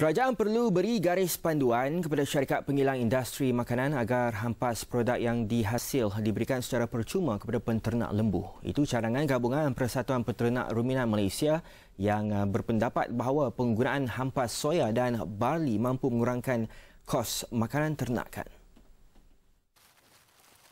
Kerajaan perlu beri garis panduan kepada syarikat penghilang industri makanan agar hampas produk yang dihasil diberikan secara percuma kepada penternak lembu. Itu cadangan gabungan Persatuan Peternak Ruminan Malaysia yang uh, berpendapat bahawa penggunaan hampas soya dan barley mampu mengurangkan kos makanan ternakan.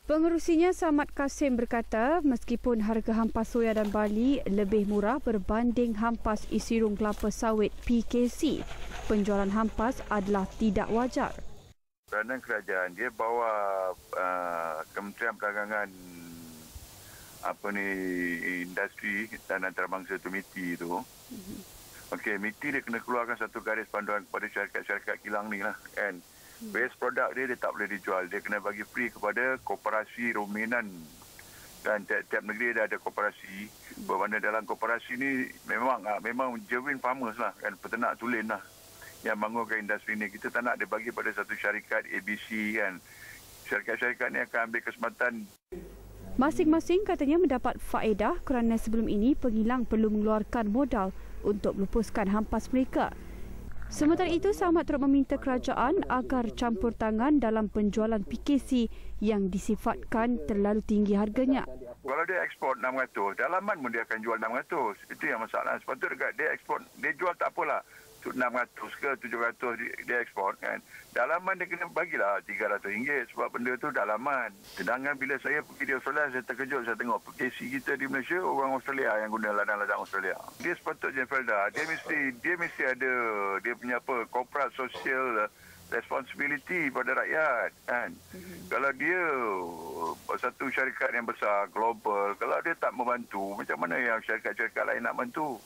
Pengerusinya Samad Kasim berkata meskipun harga hampas soya dan barley lebih murah berbanding hampas isirung kelapa sawit PKC, penjualan hampas adalah tidak wajar. Peranan kerajaan dia bawa uh, Kementerian Perdagangan apa ni industri dan antarabangsa tu MITI tu. Mm-hmm. Okey, MITI dia kena keluarkan satu garis panduan kepada syarikat-syarikat kilang ni lah kan. Hmm. base produk dia dia tak boleh dijual. Dia kena bagi free kepada koperasi ruminan dan tiap-tiap negeri dia ada koperasi. Hmm. bermakna dalam koperasi ni memang ah, memang genuine farmers lah. Kan peternak tulen lah. Yang bangunkan industri ni. Kita tak nak dia bagi pada satu syarikat ABC kan. Syarikat-syarikat ni akan ambil kesempatan. Masing-masing katanya mendapat faedah kerana sebelum ini penghilang perlu mengeluarkan modal untuk melupuskan hampas mereka. Sementara itu, Samad turut meminta kerajaan agar campur tangan dalam penjualan PKC yang disifatkan terlalu tinggi harganya. Kalau dia ekspor 600, dalaman pun dia akan jual 600. Itu yang masalah. Sepatutnya dia ekspor, dia jual tak apalah. 600 ke 700 dia ekspor kan. Dalaman dia kena bagilah 300 ringgit sebab benda tu dalaman. Sedangkan bila saya pergi di Australia saya terkejut saya tengok PKC kita di Malaysia orang Australia yang guna ladang-ladang Australia. Dia sepatutnya Felda, dia mesti dia mesti ada dia punya apa corporate social responsibility pada rakyat kan. Mm-hmm. Kalau dia satu syarikat yang besar global, kalau dia tak membantu, macam mana yang syarikat-syarikat lain nak bantu?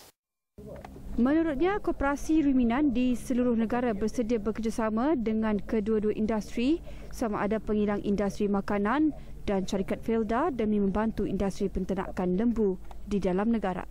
Menurutnya, koperasi ruminan di seluruh negara bersedia bekerjasama dengan kedua-dua industri sama ada penghilang industri makanan dan syarikat Felda demi membantu industri penternakan lembu di dalam negara.